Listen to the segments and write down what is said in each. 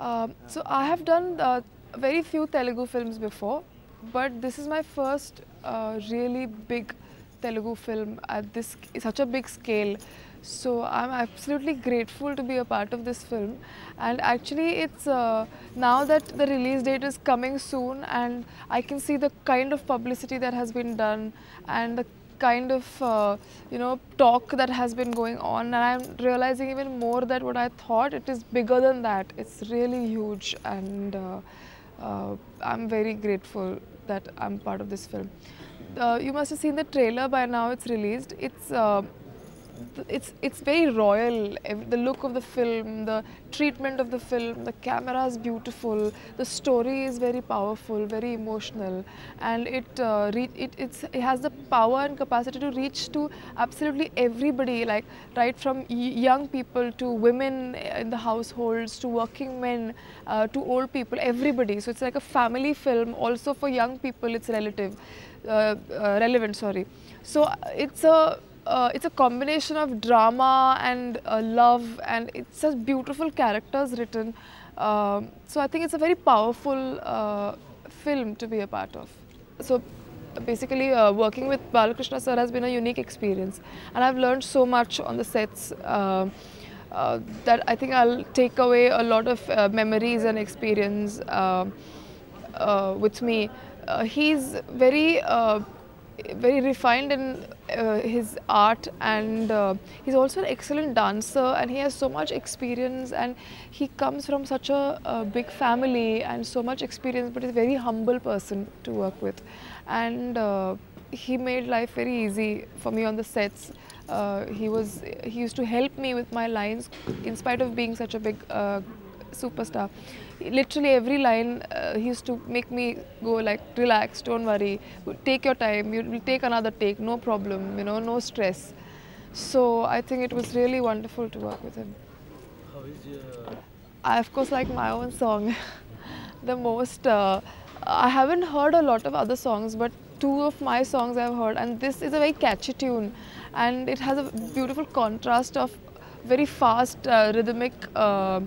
Um, so I have done uh, very few Telugu films before, but this is my first uh, really big Telugu film at this such a big scale. So I'm absolutely grateful to be a part of this film. And actually, it's uh, now that the release date is coming soon, and I can see the kind of publicity that has been done and the kind of uh, you know talk that has been going on. And i'm realizing even more that what i thought it is bigger than that. It's really huge. And uh, uh, i'm very grateful that i'm part of this film. Uh, you must have seen the trailer by now. It's released. It's uh, it's it's very royal. The look of the film, the treatment of the film, the camera is beautiful. The story is very powerful, very emotional, and it uh, it it has the power and capacity to reach to absolutely everybody. Like right from young people to women in the households to working men uh, to old people, everybody. So it's like a family film. Also for young people, it's relative, uh, uh, relevant. Sorry. So uh, it's a uh, it's a combination of drama and uh, love, and it's such beautiful characters written. Um, so I think it's a very powerful uh, film to be a part of. So basically, uh, working with Balakrishna sir has been a unique experience, and I've learned so much on the sets. Uh, uh, that I think I'll take away a lot of memories and experience with me. He's very very refined in uh, his art and uh, he's also an excellent dancer and he has so much experience and he comes from such a, a big family and so much experience but he's a very humble person to work with. And uh, he made life very easy for me on the sets. Uh, he was he used to help me with my lines in spite of being such a big uh, superstar. Literally every line uh, he used to make me go like, relax, don't worry, take your time, you will take another take, no problem, you know, no stress. So I think it was really wonderful to work with him. How is your I of course like my own song the most. Uh, I haven't heard a lot of other songs, but two of my songs I've heard, and this is a very catchy tune, and it has a beautiful contrast of very fast uh, rhythmic uh,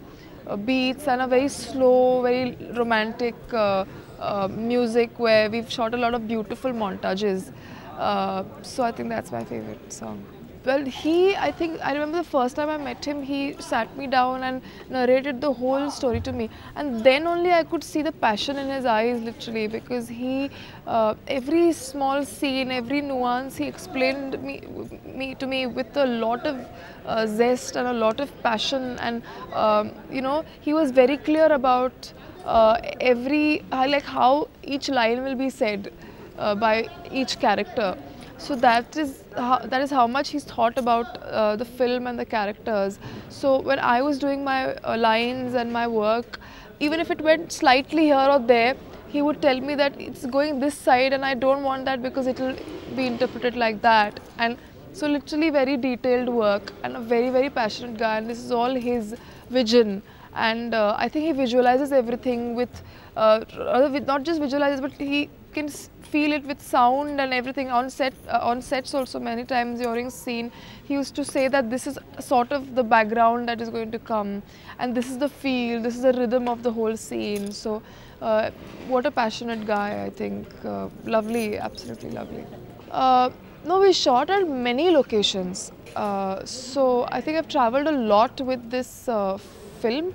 beats and a very slow, very romantic uh, uh, music where we've shot a lot of beautiful montages. Uh, so I think that's my favorite song. Well, he, I think, I remember the first time I met him, he sat me down and narrated the whole story to me. And then only I could see the passion in his eyes, literally, because he, uh, every small scene, every nuance, he explained me, me to me with a lot of uh, zest and a lot of passion. And, um, you know, he was very clear about uh, every, uh, like how each line will be said uh, by each character. So that is how, that is how much he's thought about uh, the film and the characters. So when I was doing my uh, lines and my work, even if it went slightly here or there, he would tell me that it's going this side and I don't want that because it will be interpreted like that. And so literally very detailed work and a very very passionate guy and this is all his vision and uh, I think he visualizes everything with, uh, rather with not just visualizes but he can feel it with sound and everything on set uh, on sets also many times during scene. He used to say that this is sort of the background that is going to come and this is the feel this is the rhythm of the whole scene. So uh, what a passionate guy i think. Uh, lovely absolutely lovely. Uh, no we shot at many locations. Uh, so i think i've traveled a lot with this uh, film.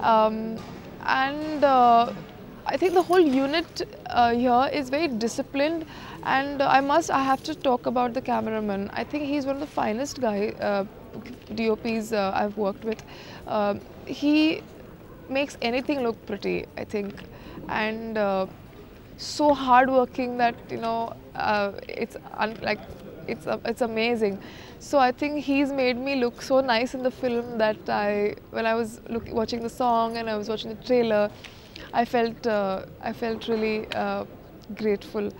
Um, and I think the whole unit uh, here is very disciplined, and uh, I must I have to talk about the cameraman. I think he's one of the finest guy uh, DOPs uh, I've worked with. Uh, he makes anything look pretty. I think, and uh, so hardworking that you know uh, it's like it's a- it's amazing. So I think he's made me look so nice in the film that I when I was look, watching the song and I was watching the trailer. I felt uh, I felt really uh, grateful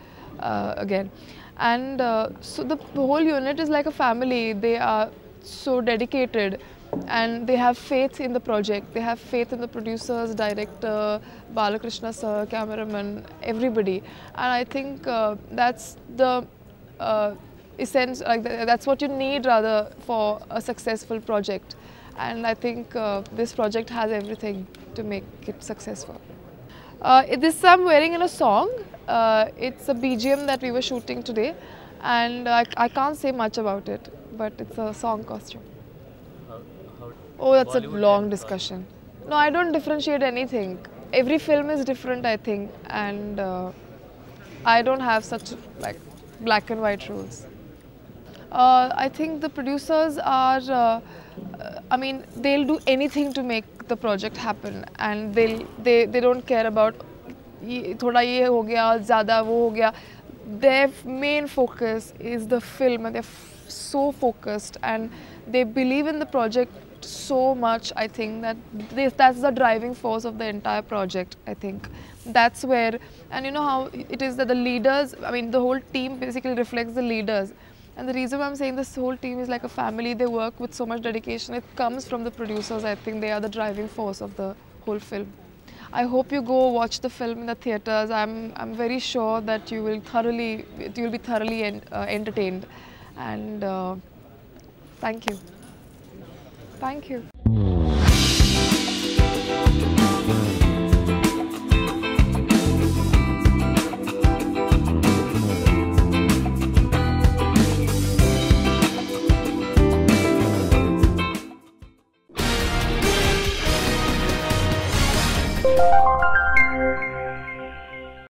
uh, again, and so the whole unit is like a family. They are so dedicated, and they have faith in the project. They have faith in the producers, director, Balakrishna sir, cameraman, everybody, and I think uh, that's the uh, essence. Like th- that's what you need rather for a successful project and I think uh, this project has everything to make it successful. Uh, this I'm wearing in a song. Uh, it's a BGM that we were shooting today, and I, I can't say much about it, but it's a song costume. How, how Oh, that's a long discussion. No, I don't differentiate anything. Every film is different, I think, and uh, I don't have such like black and white rules. Uh, I think the producers are. Uh, uh, I mean, they'll do anything to make the project happen, and they'll they they don't care about ये थोड़ा ये हो गया ज़्यादा वो हो गया their main focus is the film and they're f- so focused and they believe in the project so much I think that this, that's the driving force of the entire project I think that's where and you know how it is that the leaders I mean the whole team basically reflects the leaders and the reason why I'm saying this whole team is like a family they work with so much dedication it comes from the producers I think they are the driving force of the whole film I hope you go watch the film in the theaters. I'm I'm very sure that you will thoroughly you will be thoroughly en- uh, entertained, and uh, thank you. Thank you.